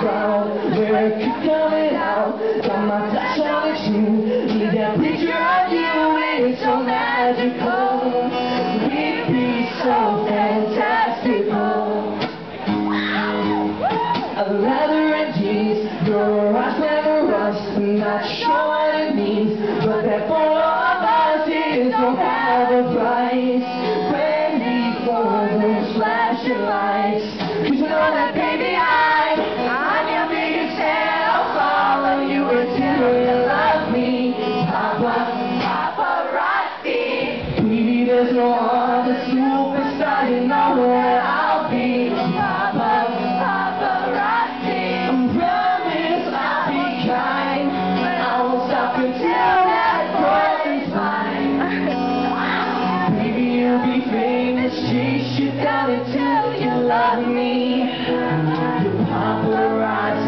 crowd keep coming out. Got my touch on it too. Need that picture of you, it's so magical. We'd be so fantastical. Leather and jeans, your eyes never rust. Not sure what it means, but that for all of us is don't have a price. Ready for those flashing lights. There's no other superstar, you know where I'll be. Papa, paparazzi. I promise I'll be kind. I won't stop until that mine. Baby, you'll be famous, chase you down until you love me. The paparazzi.